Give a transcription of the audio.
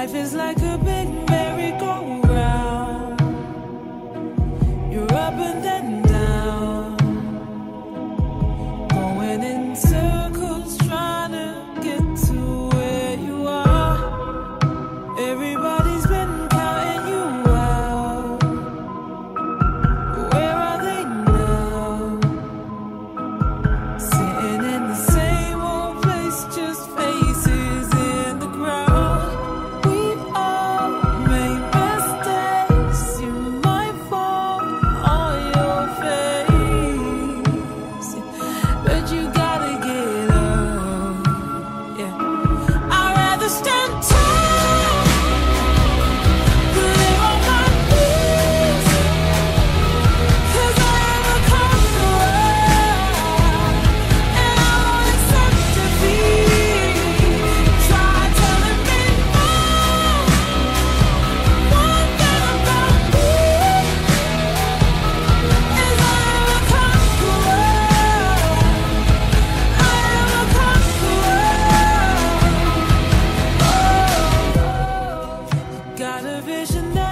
Life is like a big merry-go-round. You're up and down. vision that